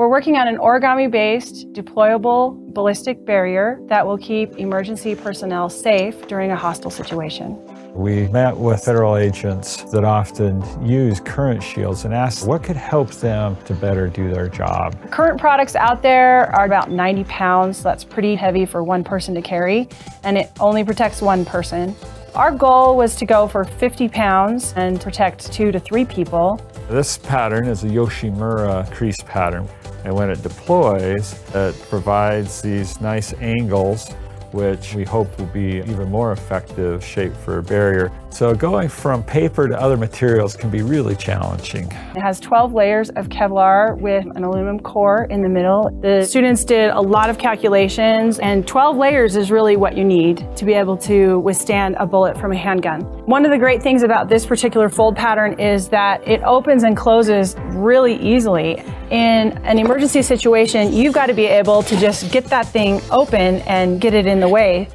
We're working on an origami-based deployable ballistic barrier that will keep emergency personnel safe during a hostile situation. We met with federal agents that often use current shields and asked what could help them to better do their job. Current products out there are about 90 pounds. That's pretty heavy for one person to carry, and it only protects one person. Our goal was to go for 50 pounds and protect two to three people. This pattern is a Yoshimura crease pattern. And when it deploys, it provides these nice angles which we hope will be even more effective shape for a barrier. So going from paper to other materials can be really challenging. It has 12 layers of Kevlar with an aluminum core in the middle. The students did a lot of calculations and 12 layers is really what you need to be able to withstand a bullet from a handgun. One of the great things about this particular fold pattern is that it opens and closes really easily. In an emergency situation, you've got to be able to just get that thing open and get it in the way.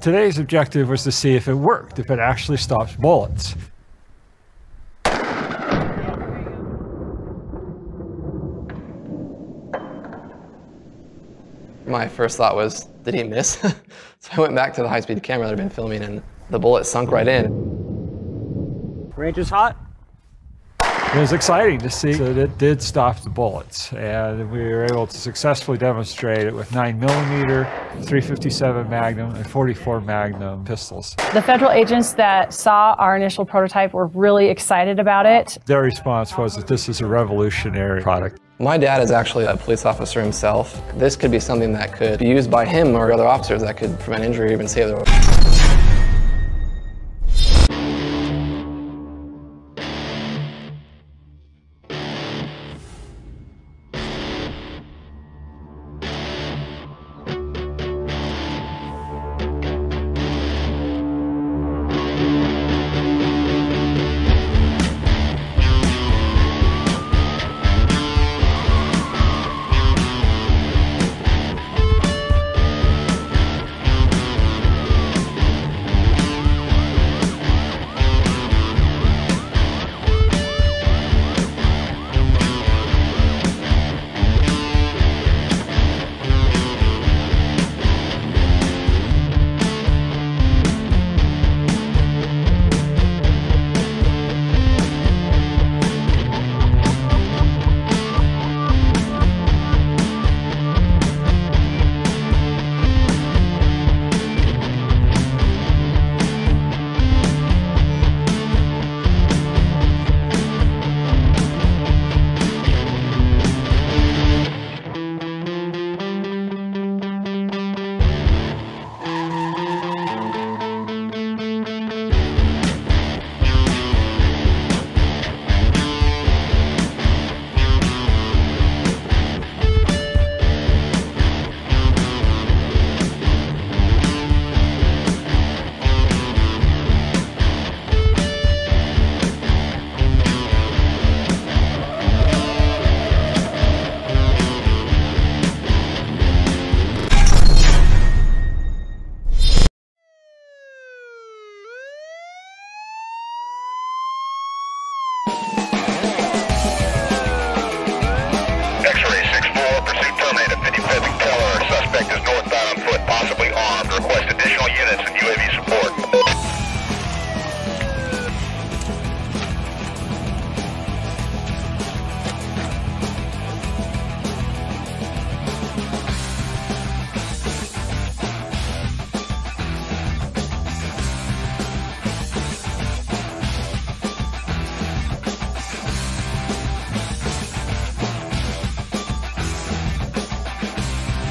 Today's objective was to see if it worked, if it actually stops bullets. My first thought was, did he miss? so I went back to the high-speed camera that I'd been filming and the bullet sunk right in. Range is hot. It was exciting to see that it did stop the bullets, and we were able to successfully demonstrate it with 9 millimeter, 357 Magnum, and 44 Magnum pistols. The federal agents that saw our initial prototype were really excited about it. Their response was that this is a revolutionary product. My dad is actually a police officer himself. This could be something that could be used by him or other officers that could prevent injury or even save their life. units with UAV support.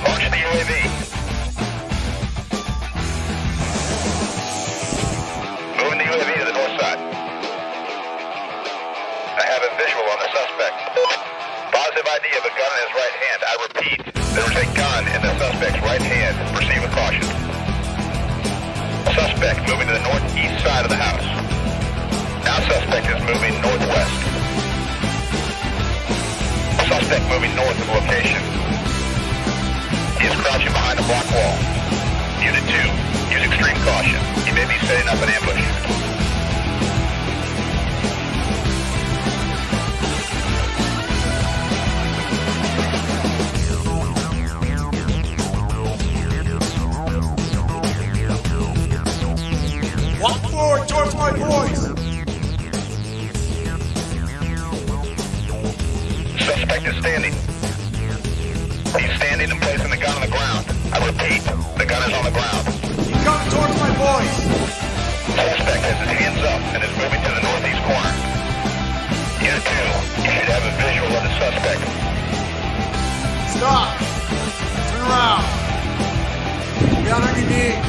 Launch the UAV. of a gun in his right hand. I repeat, there is a gun in the suspect's right hand. Proceed with caution. Suspect moving to the northeast side of the house. Now suspect is moving northwest. Suspect moving north of location. He is crouching behind a block wall. Unit 2, use extreme caution. He may be setting up an ambush. Suspect is standing. He's standing and placing the gun on the ground. I repeat, the gun is on the ground. Keep coming towards my voice. Suspect has his hands up and is moving to the northeast corner. Unit 2, you should have a visual of the suspect. Stop. Turn around. Get on your knees.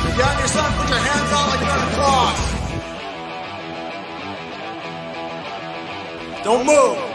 Get down your son. Put your hands out like you're on a cross. Don't move.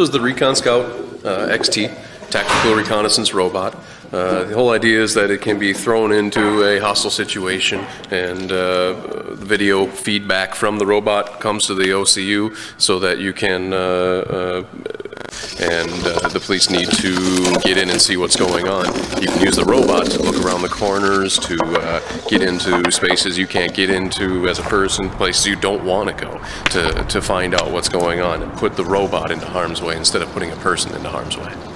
So is the Recon Scout uh, XT, tactical reconnaissance robot. Uh, the whole idea is that it can be thrown into a hostile situation, and uh, video feedback from the robot comes to the OCU so that you can, uh, uh, and uh, the police need to get in and see what's going on. You can use the robot to look around the corners, to uh, get into spaces you can't get into as a person, places you don't want to go, to, to find out what's going on, and put the robot into harm's way instead of putting a person into harm's way.